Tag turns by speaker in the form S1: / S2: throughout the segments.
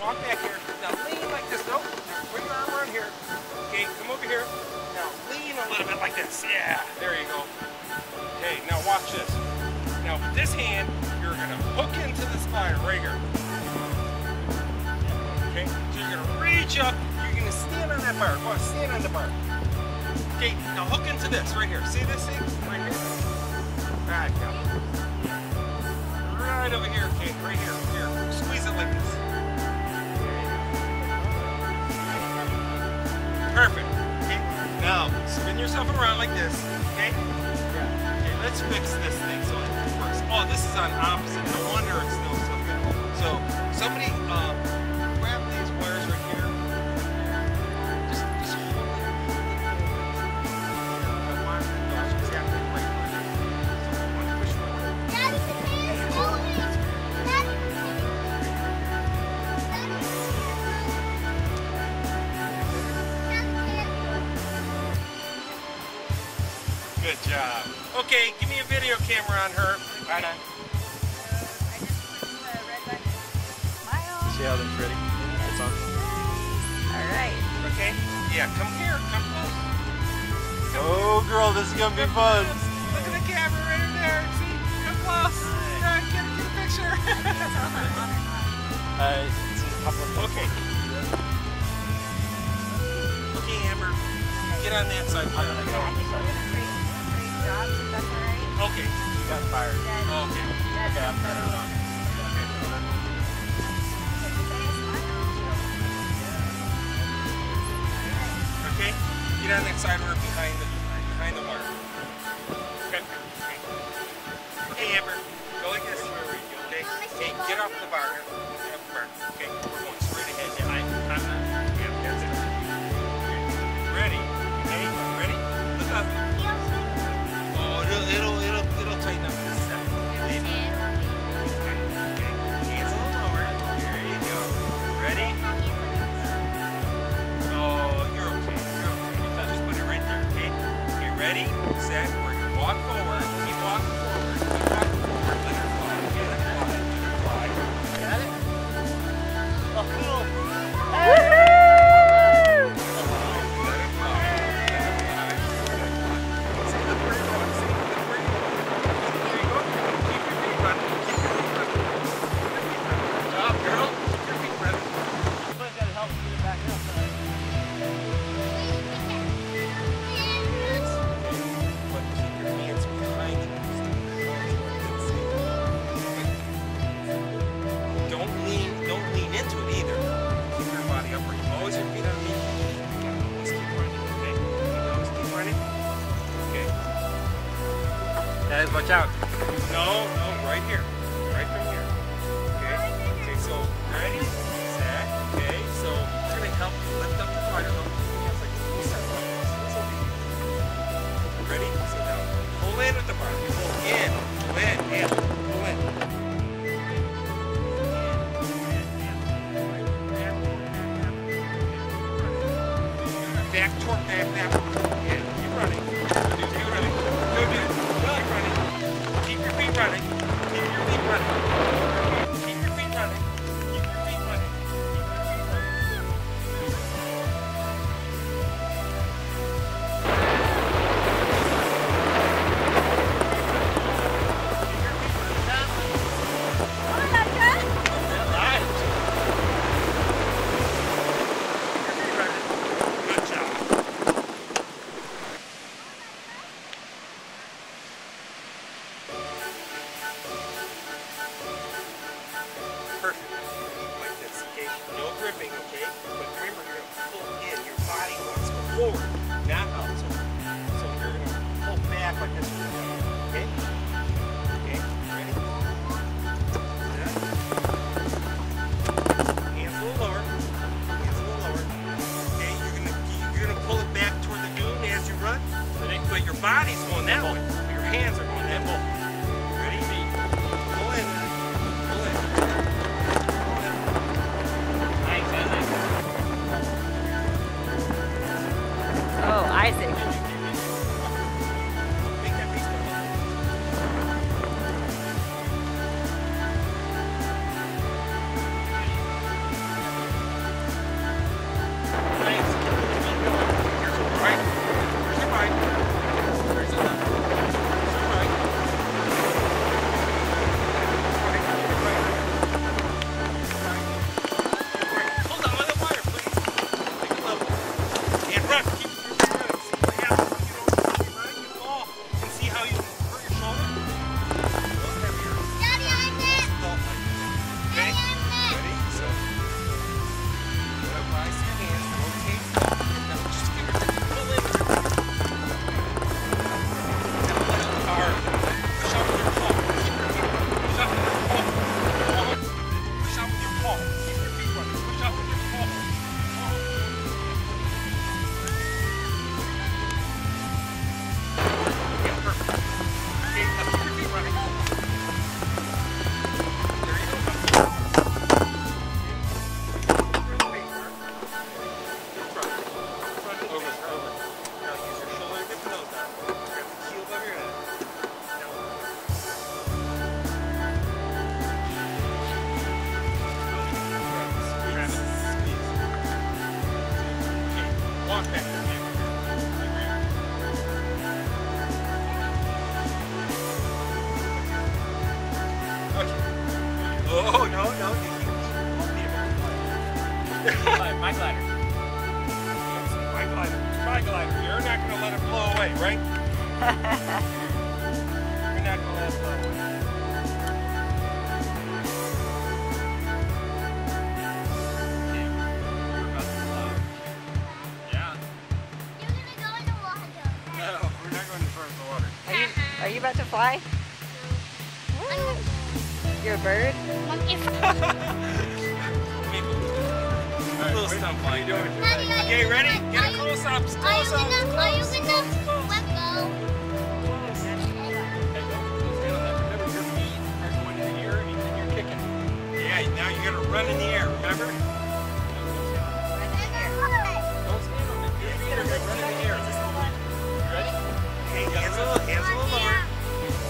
S1: Walk back here. Now lean like this. Nope. Put your arm around here. Okay, come over here. Now lean a little bit like this. Yeah, there you go. Okay, now watch this. Now with this hand, you're gonna hook into the spine right here. Okay, so you're gonna reach up. You're gonna stand on that bar. Go on, stand on the bar. Okay, now hook into this right here. See this thing? Right here. Right, go. Right over here, okay, right here. Here, squeeze Spin yourself around like this. Okay. Okay. Let's fix this thing so it works. Oh, this is on opposite. No wonder it's still so good. So somebody um, job. Okay, give me a video camera on her. Right on.
S2: See how that's ready? It's on.
S3: Alright.
S1: Okay. Yeah, come here. Come close.
S2: Oh, girl, this is gonna be fun.
S1: Look at the camera right in there. See? Come close. Yeah, get, get a picture.
S2: Uh, a
S1: okay. Okay, Amber. Get on that side. Okay.
S2: You got fired.
S1: Okay.
S2: Okay, I'm turning it on.
S1: Okay. Get on that side behind the behind the wire. Okay. Okay, Amber.
S2: Out.
S1: Forward, not out. So, so you're gonna pull back like this.
S3: Oh,
S1: my glider. My glider. My glider. You're not going to let it blow away, right? You're not going to let it blow away. Okay, we're about to fly. Yeah. No, we're not going Little stuff flying. doing?
S4: Okay,
S1: Okay, ready? Get a close up. Close
S4: Are you
S1: up.
S4: you
S1: Close.
S4: gonna let go?
S1: Hey, don't, don't stand on that. Remember, your feet are going in the air and then you're kicking. Yeah, now you're gonna run in the air, remember? Don't stand on it. Your feet are gonna run in the air. Ready? Okay, hands a little, hands a little lower.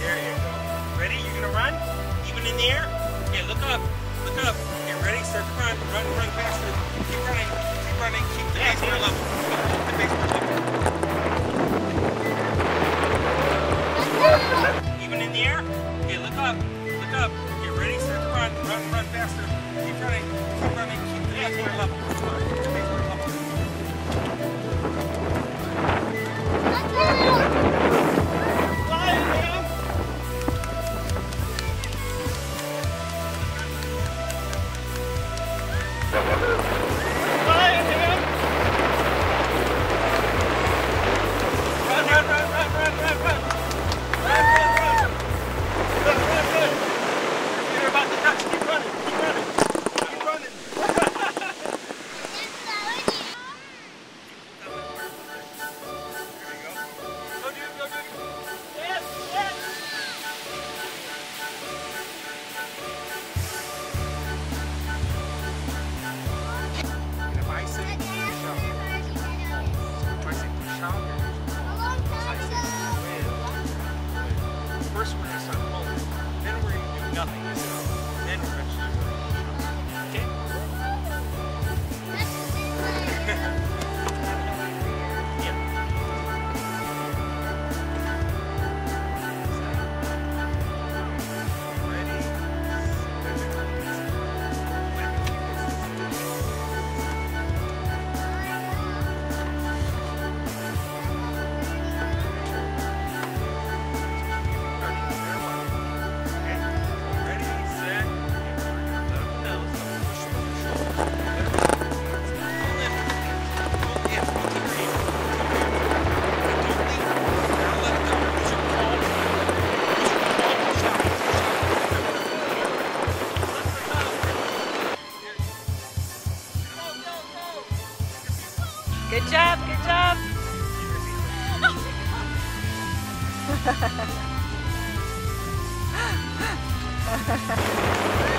S1: There you go. Ready? You're gonna run? Even in the air? Ready? Start run. Run, faster. Keep running. Keep running. Keep the base more level. The base level. Even in the air? Okay, look up. Look up. Get ready, start to run. Run, run faster. Keep running. Keep running. Keep the base more level. The base level. Ha ha ha ha!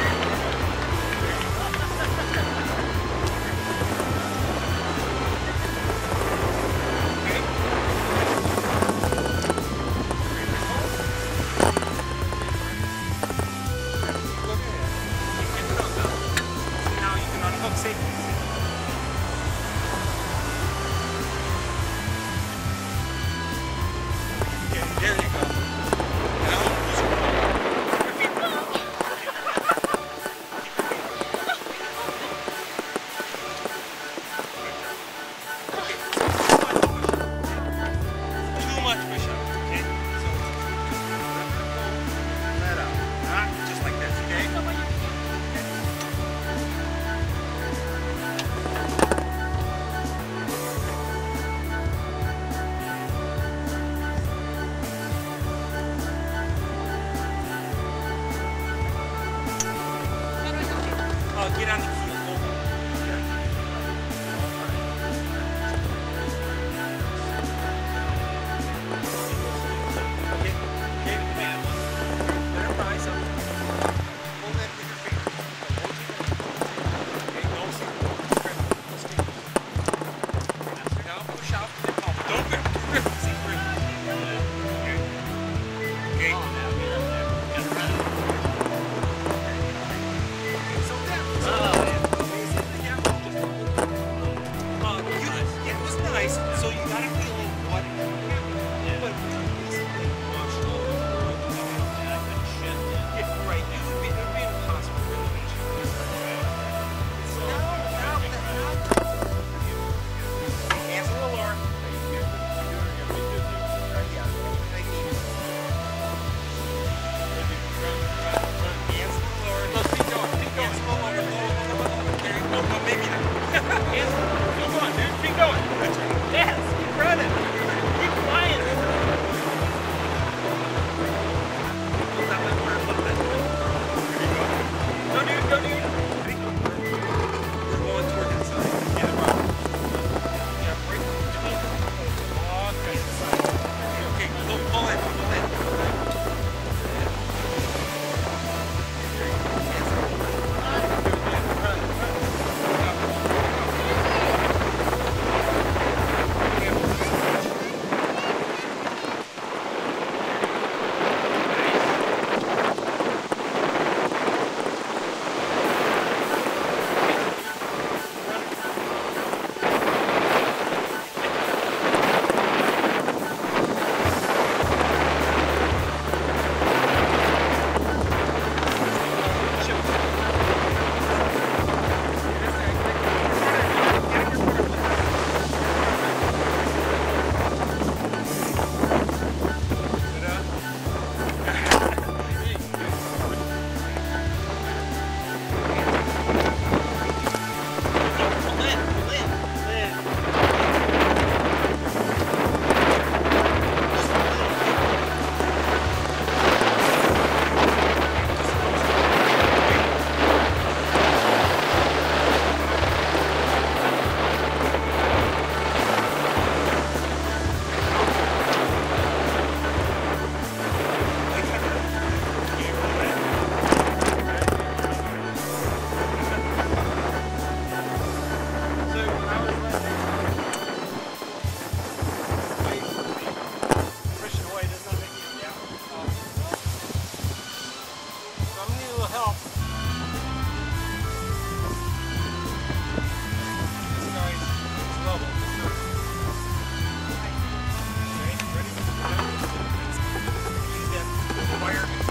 S1: fire.